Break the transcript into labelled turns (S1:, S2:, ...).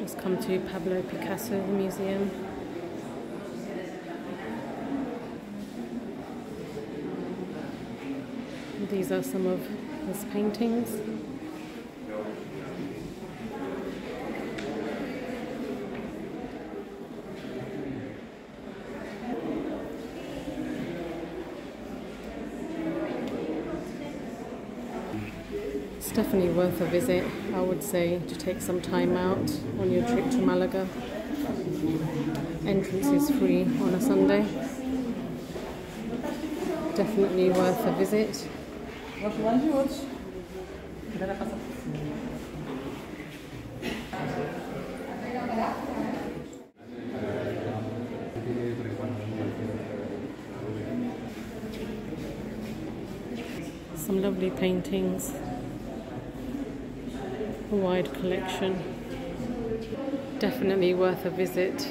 S1: Just come to Pablo Picasso Museum. These are some of his paintings. It's definitely worth a visit, I would say, to take some time out on your trip to Malaga. Entrance is free on a Sunday. Definitely worth a visit. Some lovely paintings. Wide collection. Definitely worth a visit.